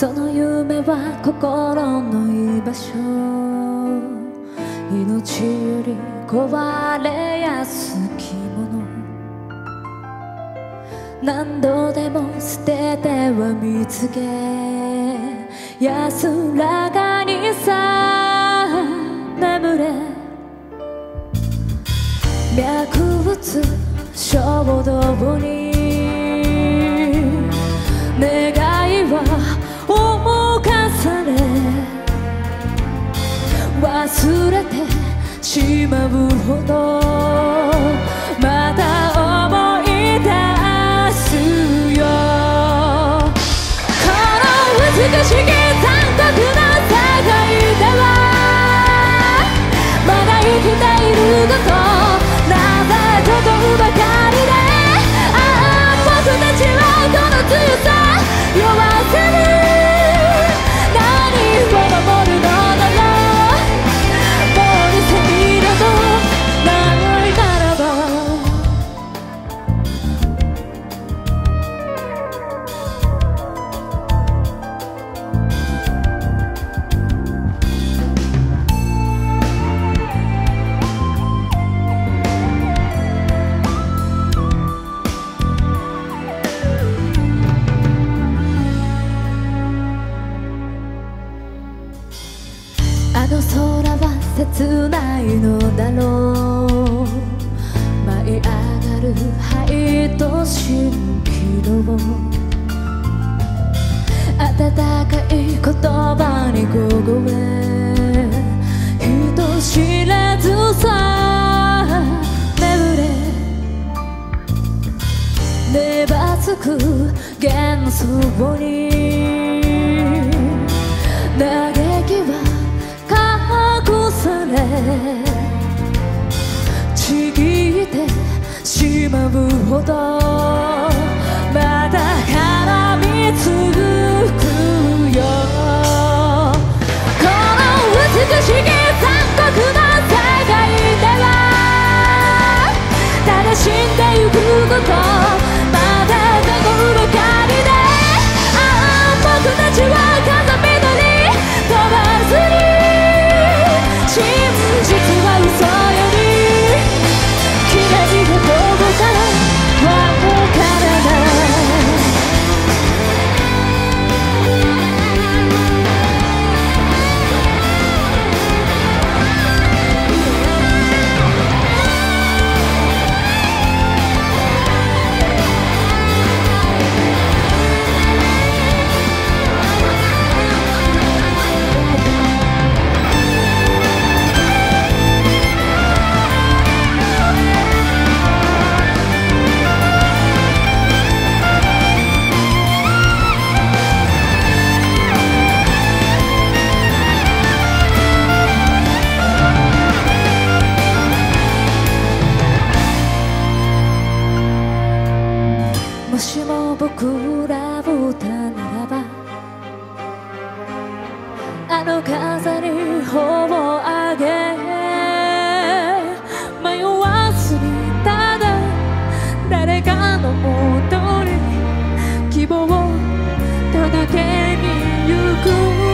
その夢は心の居場所。命より壊れやすきもの。何度でも捨てては見つけ安らかにさ眠れ。脈打つ衝動に忘れてしまうほどないのだろう舞い上がる灰と蜃気楼温かい言葉に凍え人知れずさ眠れ粘つく幻想にしまうほど僕らを歌ならばあの風に頬をあげ迷わずにただ誰かのもとに希望を届けに行く。